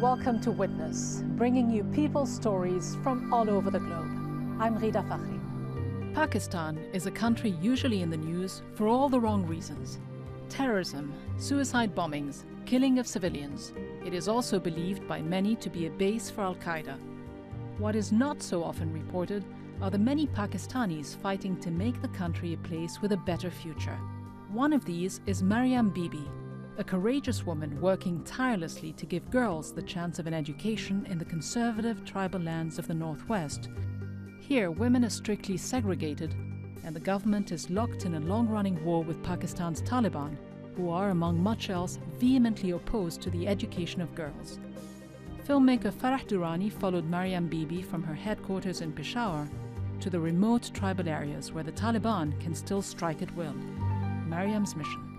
welcome to Witness, bringing you people's stories from all over the globe. I'm Rida Fakhri. Pakistan is a country usually in the news for all the wrong reasons terrorism, suicide bombings, killing of civilians. It is also believed by many to be a base for Al Qaeda. What is not so often reported are the many Pakistanis fighting to make the country a place with a better future. One of these is Maryam Bibi, a courageous woman working tirelessly to give girls the chance of an education in the conservative tribal lands of the Northwest. Here, women are strictly segregated, and the government is locked in a long running war with Pakistan's Taliban, who are, among much else, vehemently opposed to the education of girls. Filmmaker Farah Durrani followed Maryam Bibi from her headquarters in Peshawar to the remote tribal areas where the Taliban can still strike at will. Maryam's mission.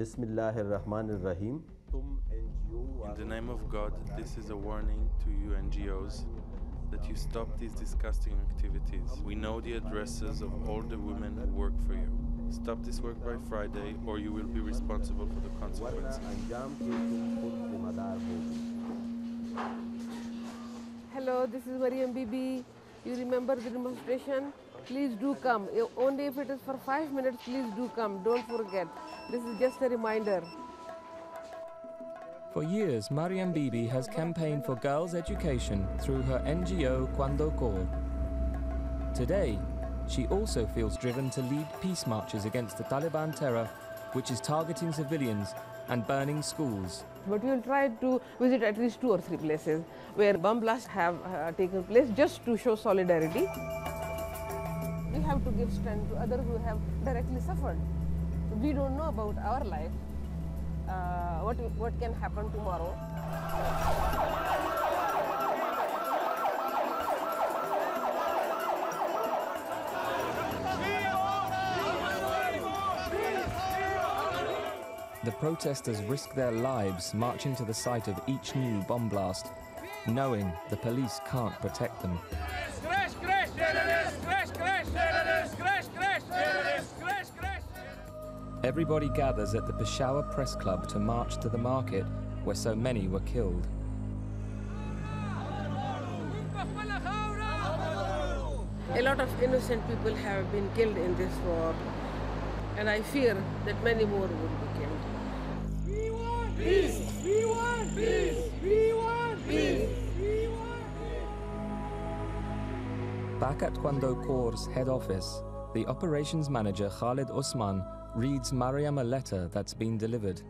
Bismillahirrahmanirrahim. In the name of God, this is a warning to you NGOs that you stop these disgusting activities. We know the addresses of all the women who work for you. Stop this work by Friday or you will be responsible for the consequences. Hello, this is Maryam Bibi. You remember the demonstration? Please do come. Only if it is for five minutes, please do come. Don't forget. This is just a reminder. For years, Maryam Bibi has campaigned for girls' education through her NGO Khwendo Kor. Today, she also feels driven to lead peace marches against the Taliban terror, which is targeting civilians and burning schools. But we will try to visit at least two or three places where bomb blasts have uh, taken place just to show solidarity. Have to give strength to others who have directly suffered. We don't know about our life, uh, what, what can happen tomorrow. The protesters risk their lives marching to the site of each new bomb blast, knowing the police can't protect them. Everybody gathers at the Peshawar Press Club to march to the market where so many were killed. A lot of innocent people have been killed in this war, and I fear that many more will be killed. We want peace! We want peace! We want peace! We want peace! Back at Khwendo Kor's head office, the operations manager Khalid Osman reads Maryam a letter that's been delivered.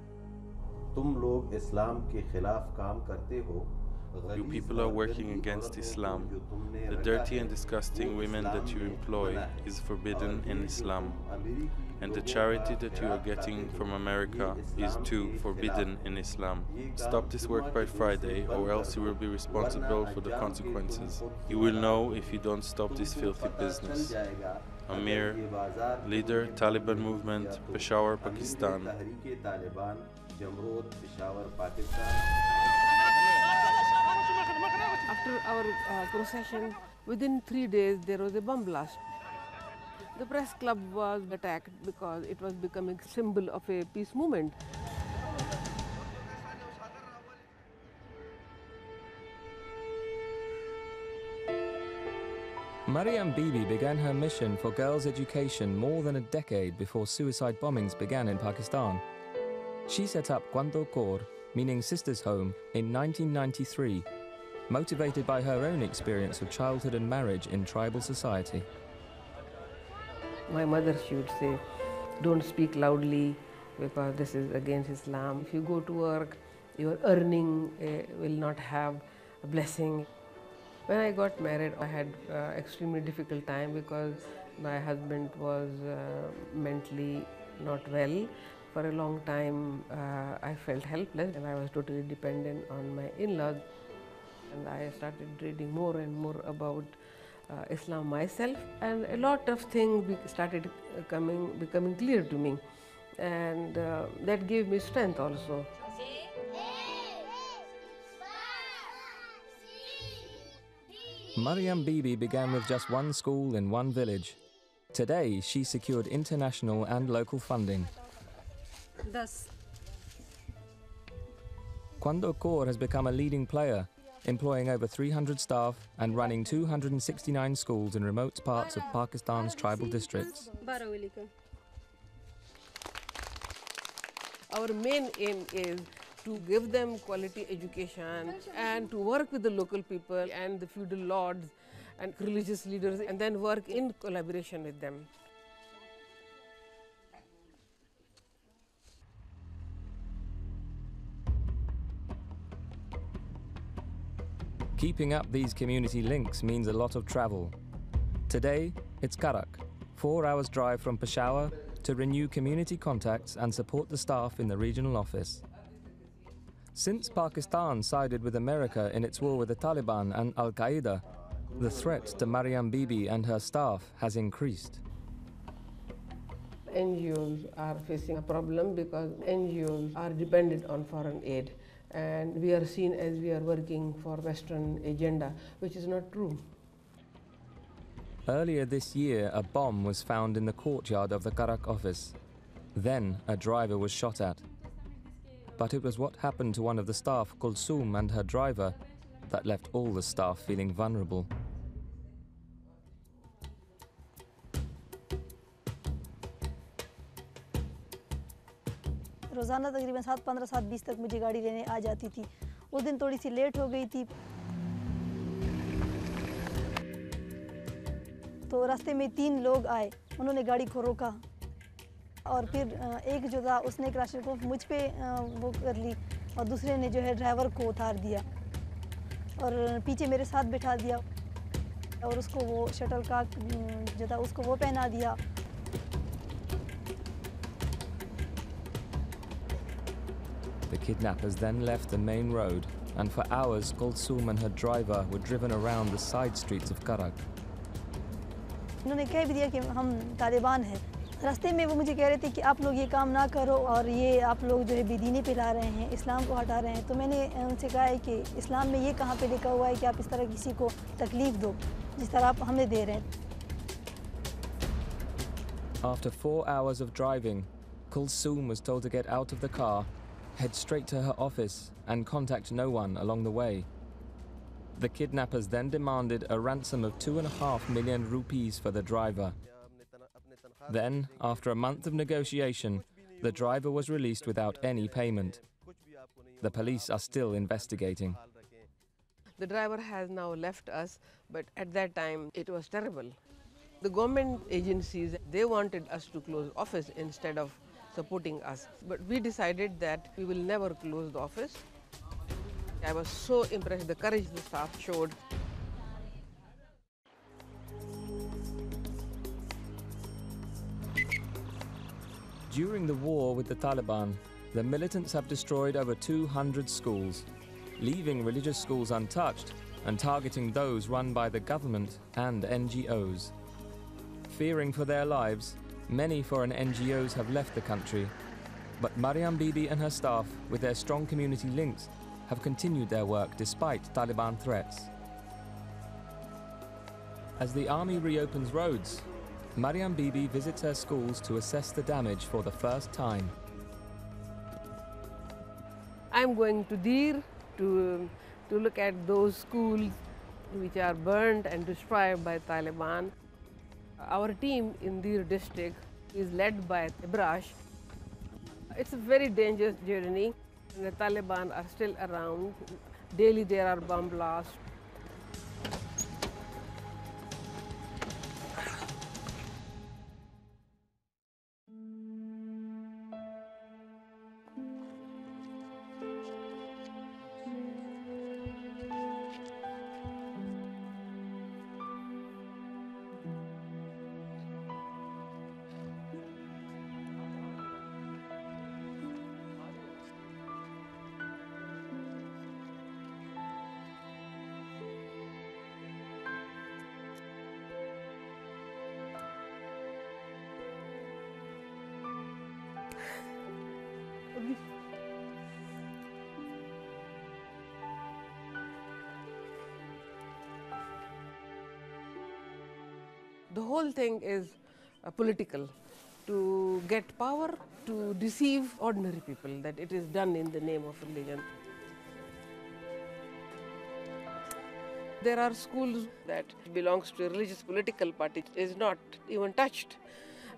You people are working against Islam. The dirty and disgusting women that you employ is forbidden in Islam. And the charity that you are getting from America is too forbidden in Islam. Stop this work by Friday, or else you will be responsible for the consequences. You will know if you don't stop this filthy business. Amir, leader, Taliban movement, Peshawar, Pakistan. After our uh, procession, within three days there was a bomb blast. The press club was attacked because it was becoming symbol of a peace movement. Maryam Bibi began her mission for girls' education more than a decade before suicide bombings began in Pakistan. She set up Khwendo Kor, meaning Sister's Home, in 1993, motivated by her own experience of childhood and marriage in tribal society. My mother, she would say, don't speak loudly because this is against Islam. If you go to work, your earning uh, will not have a blessing. When I got married, I had uh, extremely difficult time because my husband was uh, mentally not well. For a long time, uh, I felt helpless and I was totally dependent on my in-laws. And I started reading more and more about uh, Islam myself, and a lot of things started coming, becoming clear to me, and uh, that gave me strength also. Maryam Bibi began with just one school in one village. Today, she secured international and local funding. Thus, Khwendo Kor has become a leading player, employing over 300 staff and running 269 schools in remote parts of Pakistan's tribal districts. Our main aim is to give them quality education and to work with the local people and the feudal lords and religious leaders and then work in collaboration with them. Keeping up these community links means a lot of travel. Today, it's Karak, four hours drive from Peshawar to renew community contacts and support the staff in the regional office. Since Pakistan sided with America in its war with the Taliban and Al Qaeda, the threat to Maryam Bibi and her staff has increased. NGOs are facing a problem because NGOs are dependent on foreign aid and we are seen as we are working for Western agenda, which is not true. Earlier this year, a bomb was found in the courtyard of the Karak office. Then, a driver was shot at. But it was what happened to one of the staff, called Kulsum, and her driver, that left all the staff feeling vulnerable. रोज़ाना तकरीबन सात पंद्रह, सात बीस तक मुझे गाड़ी लेने आ जाती थी। उस दिन थोड़ी सी लेट हो गई थी। तो रास्ते में तीन लोग आए, उन्होंने गाड़ी को रोका और फिर एक जो था, उसने क्रैशर को मुझ पे वो कर ली और दूसरे ने जो है ड्राइवर को उतार दिया और पीछे मेरे साथ बिठा दिया और उसको वो शटल का जो था, उसको वो पहना दिया The kidnappers then left the main road, and for hours, Kulsum and her driver were driven around the side streets of Karak. उन्होंने कह भी दिया कि हम तालिबान हैं रास्ते में वो मुझे कह रहे थे कि आप लोग ये काम ना करो और ये आप लोग जो है बेदीनी फैला रहे हैं इस्लाम को हटा रहे हैं तो मैंने उनसे कहा है कि इस्लाम में ये कहाँ पे लिखा हुआ है कि आप इस तरह किसी को तकलीफ़ दो जिस तरह आप हमें दे रहे हैं After four hours of driving, Kulsum was told to get out of the car, head straight to her office, and contact no one along the way. The kidnappers then demanded a ransom of two and a half million rupees for the driver. Then, after a month of negotiation, the driver was released without any payment. The police are still investigating. The driver has now left us, but at that time it was terrible. The government agencies, they wanted us to close office instead of supporting us. But we decided that we will never close the office. I was so impressed the courage the staff showed. During the war with the Taliban, the militants have destroyed over 200 schools, leaving religious schools untouched and targeting those run by the government and NGOs. Fearing for their lives, many foreign NGOs have left the country, but Maryam Bibi and her staff, with their strong community links, have continued their work despite Taliban threats. As the army reopens roads, Maryam Bibi visits her schools to assess the damage for the first time. I'm going to Dir to, um, to look at those schools which are burned and destroyed by Taliban. Our team in Dir district is led by Ibrash. It's a very dangerous journey. The Taliban are still around. Daily there are bomb blasts. The whole thing is uh, political, to get power, to deceive ordinary people, that it is done in the name of religion. There are schools that belongs to a religious political party is not even touched,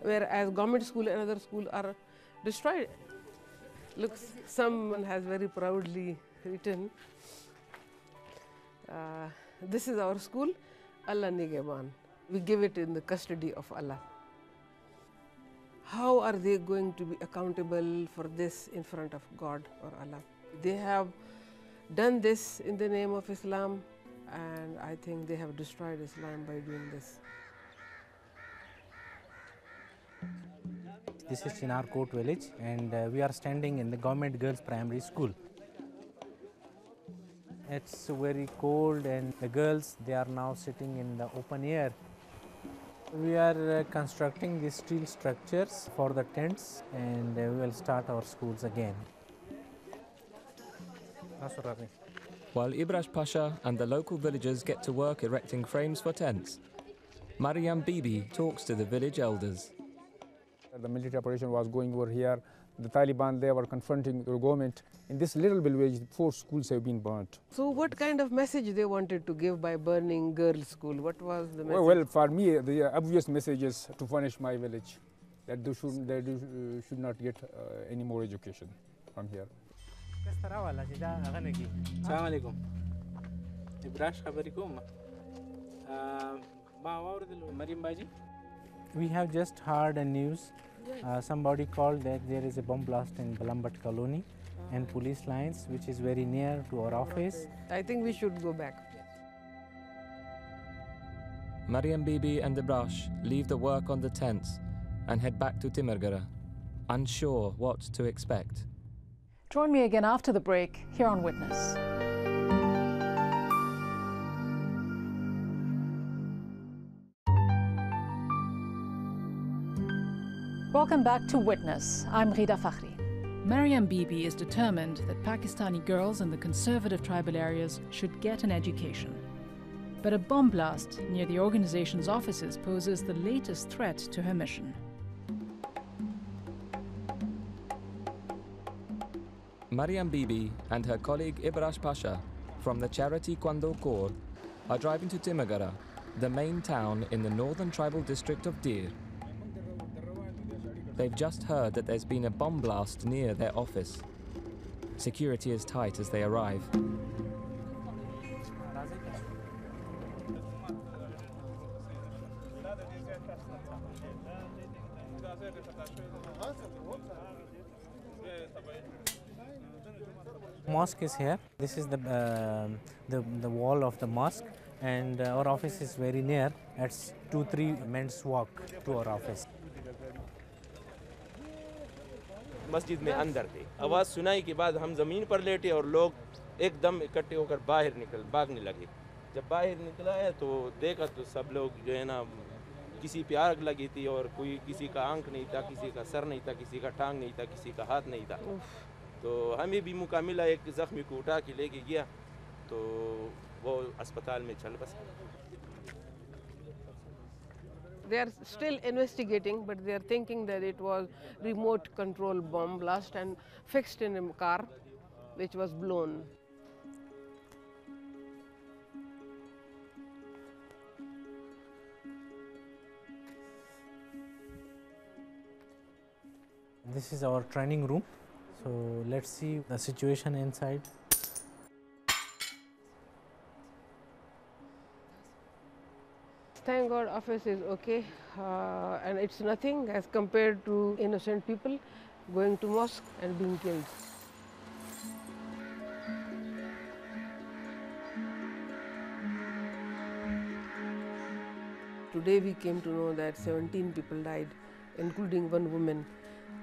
whereas government school and other school are destroyed. Look, someone has very proudly written, uh, this is our school, Allah Nigeban. We give it in the custody of Allah. How are they going to be accountable for this in front of God or Allah? They have done this in the name of Islam, and I think they have destroyed Islam by doing this. This is Chinarkot village, and uh, we are standing in the government girls primary school. It's very cold, and the girls they are now sitting in the open air. We are uh, constructing these steel structures for the tents, and uh, we will start our schools again. While Ibrash Pasha and the local villagers get to work erecting frames for tents, Maryam Bibi talks to the village elders. The military operation was going over here the Taliban They were confronting the government. In this little village, four schools have been burnt. So what kind of message they wanted to give by burning girls' school? What was the message? Well, well for me, the obvious message is to punish my village, that they should, they uh, should not get uh, any more education from here. We have just heard a news uh, somebody called that there is a bomb blast in Balambat colony and police lines, which is very near to our office. I think we should go back. Maryam Bibi and Ibrash leave the work on the tents and head back to Timergara, unsure what to expect. Join me again after the break here on Witness. Welcome back to Witness. I'm Rida Fakhri. Maryam Bibi is determined that Pakistani girls in the conservative tribal areas should get an education. But a bomb blast near the organization's offices poses the latest threat to her mission. Maryam Bibi and her colleague Ibrash Pasha from the charity Khwendo Kor are driving to Timergara, the main town in the northern tribal district of Dir. They've just heard that there's been a bomb blast near their office. Security is tight as they arrive. Mosque is here. This is the, uh, the, the wall of the mosque, and uh, our office is very near. It's two, three minutes walk to our office. मस्जिद में अंदर थे। आवाज़ सुनाई के बाद हम ज़मीन पर लेटे और लोग एकदम इकट्ठे होकर बाहर निकल भागने लगे। जब बाहर निकला है तो देखा तो सब लोग जो है ना किसी पे आग लगी थी और कोई किसी का आँख नहीं था किसी का सर नहीं था किसी का टांग नहीं था किसी का हाथ नहीं था। तो हमें भी मौका मिला एक ज़ख्मी को उठा के लेके गया। तो वो अस्पताल में चल बसा। They are still investigating, but they are thinking that it was remote control bomb blast and fixed in a car, which was blown. This is our training room. So let's see the situation inside. Thank God office is okay uh, and it's nothing as compared to innocent people going to mosque and being killed. Today we came to know that 17 people died, including one woman.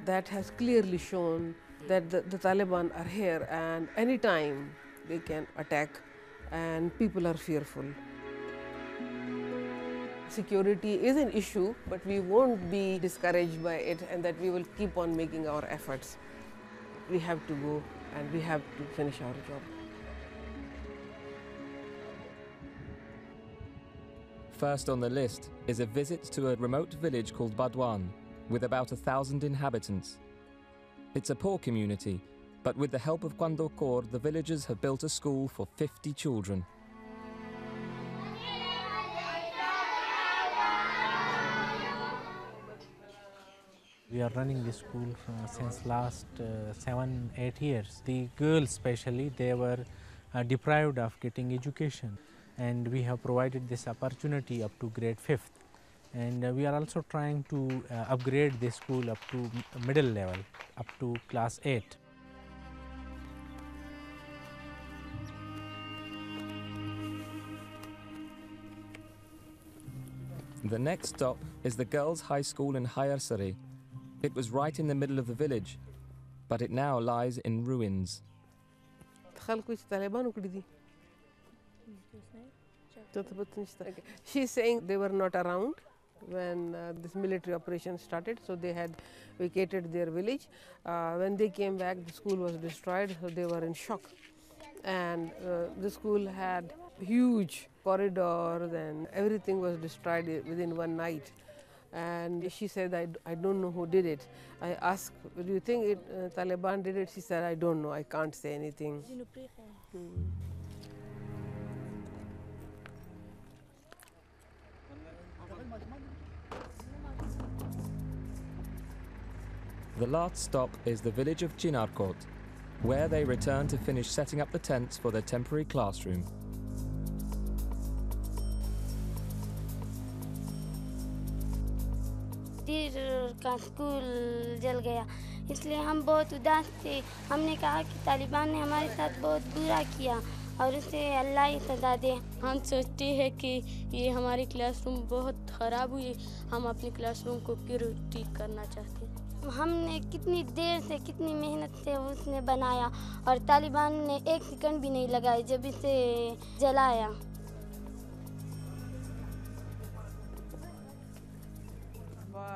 That has clearly shown that the, the Taliban are here and anytime they can attack and people are fearful security is an issue, but we won't be discouraged by it and that we will keep on making our efforts. We have to go and we have to finish our job. First on the list is a visit to a remote village called Badwan, with about a thousand inhabitants. It's a poor community, but with the help of Khwendo Kor, the villagers have built a school for 50 children. We are running this school since last uh, seven, eight years. The girls especially, they were uh, deprived of getting education and we have provided this opportunity up to grade 5th. And uh, we are also trying to uh, upgrade this school up to middle level, up to class 8. The next stop is the girls' high school in Hayarsari. It was right in the middle of the village, but it now lies in ruins. She's saying they were not around when uh, this military operation started, so they had vacated their village. Uh, when they came back, the school was destroyed, so they were in shock. And uh, the school had huge corridors and everything was destroyed within one night. And she said, I, I don't know who did it. I asked, Do you think it, uh, Taliban did it? She said, I don't know, I can't say anything. Hmm. The last stop is the village of Chinarkot, where they return to finish setting up the tents for their temporary classroom. का school जल गया। इसलिए हम बहुत उदास थे। हमने कहा कि तालिबान ने हमारे साथ बहुत बुरा किया और उसे अल्लाह ही सजा दे। हम सोचते हैं कि ये हमारी क्लासरूम बहुत ख़राब हुई। हम अपनी क्लासरूम को फिर ठीक करना चाहते हैं। हमने कितनी देर से कितनी मेहनत से उसने बनाया और तालिबान ने एक सेकंड भी नहीं लगाई जब इसे जलाया।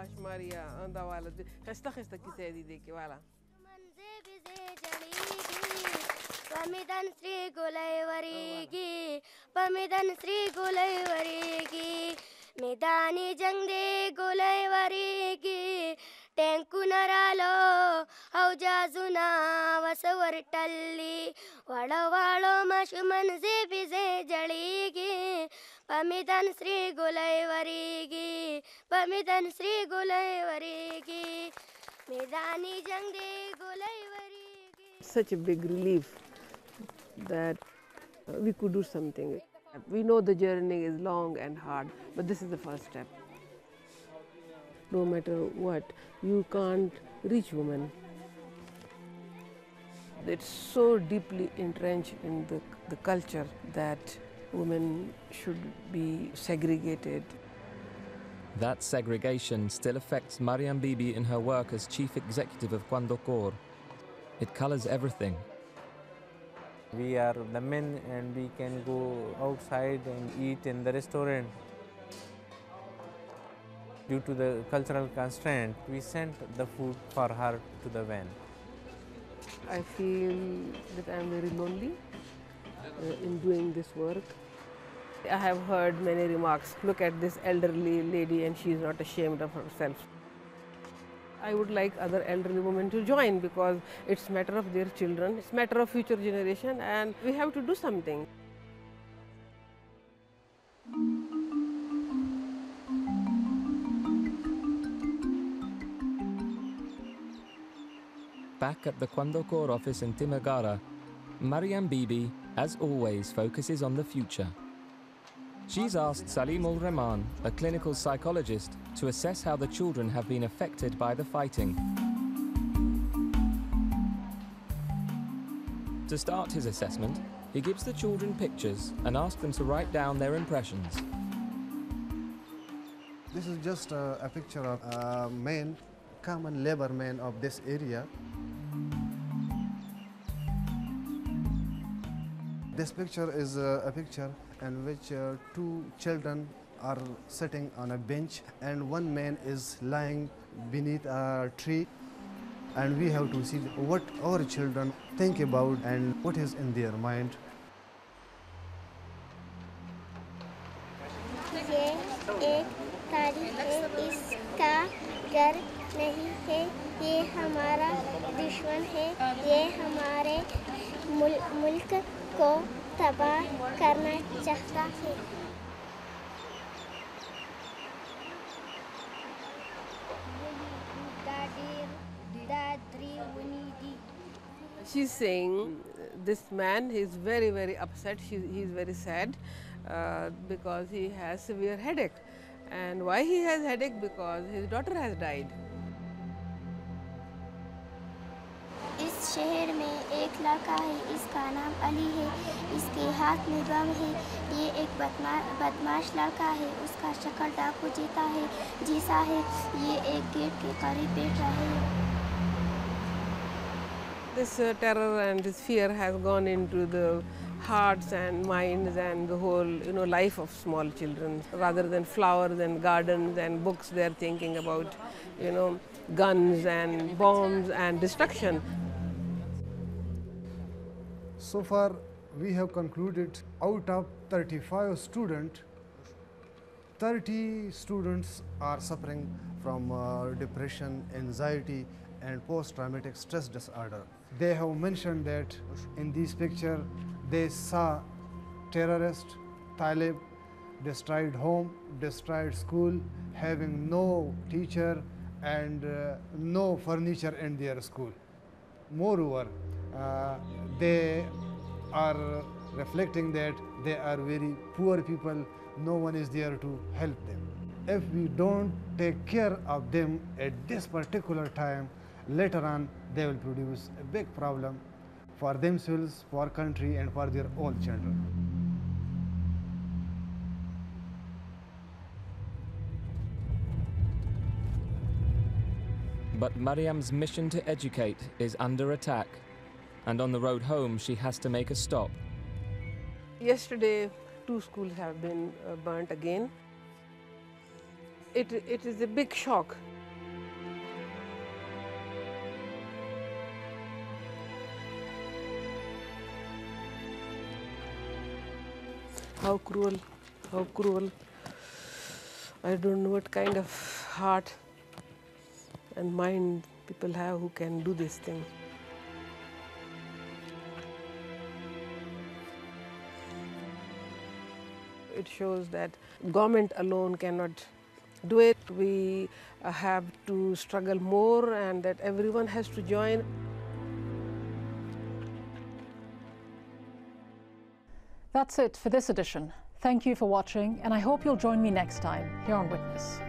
کاش ماریا دا والا خسته خسته کیسه دی دی کې والا پمیدن سری ګولای وریږي پمیدن سری ګولای وریږي میدانی جنگ دی ګولای وریږي ټینکونه رالو او جازونه وس ورټلي وړه واړو ماشومن زیبې زی جړېږي په میدان سری ګولۍ ورېږي पमिदन such a big relief that we could do something. We know the journey is long and hard but this is the first step. No matter what you can't reach women. It's so deeply entrenched in the culture that women should be segregated. That segregation still affects Maryam Bibi in her work as chief executive of Khwendo Kor. It colors everything. We are the men and we can go outside and eat in the restaurant. Due to the cultural constraint, we sent the food for her to the van. I feel that I am very lonely uh, in doing this work. I have heard many remarks. Look at this elderly lady, and she is not ashamed of herself. I would like other elderly women to join because it's matter of their children, it's matter of future generation, and we have to do something. Back at the Khwendo Kor office in Timergara, Maryam Bibi, as always, focuses on the future. She's asked Salim ul Rahman, a clinical psychologist, to assess how the children have been affected by the fighting. To start his assessment, he gives the children pictures and asks them to write down their impressions. This is just a, a picture of a man, common labor man of this area. This picture is uh, a picture in which uh, two children are sitting on a bench and one man is lying beneath a tree and we have to see what our children think about and what is in their mind. ये का घर नहीं है ये हमारा दुश्मन है ये हमारे मुल, मुल्क को तबाह करना चाहता है She's saying this man is very, very upset. She, he's very sad uh, because he has severe headache. And why he has headache? Because his daughter has died. एक लड़का है इसका नाम अली है इसके हाथ में बम है ये एक बदमा, बदमाश लड़का है उसका शक्ल डाकू जीता है जैसा है ये एक गेट के करीब बैठ रहे हैं This uh, terror and this fear has gone into the hearts and minds and the whole you know life of small children rather than flowers and gardens and books they are thinking about you know guns and bombs and destruction So far, we have concluded out of 35 students, 30 students are suffering from uh, depression, anxiety, and post-traumatic stress disorder. They have mentioned that in this picture, they saw terrorist, Talib, destroyed home, destroyed school, having no teacher and uh, no furniture in their school. Moreover, Uh, they are reflecting that they are very poor people, no one is there to help them. If we don't take care of them at this particular time, later on they will produce a big problem for themselves, for country and for their own children. But Maryam's mission to educate is under attack, and on the road home, she has to make a stop. Yesterday, two schools have been uh, burnt again. It, it is a big shock. How cruel, how cruel. I don't know what kind of heart and mind people have who can do this thing. It shows that government alone cannot do it. We uh, have to struggle more and that everyone has to join. That's it for this edition. Thank you for watching, and I hope you'll join me next time here on Witness.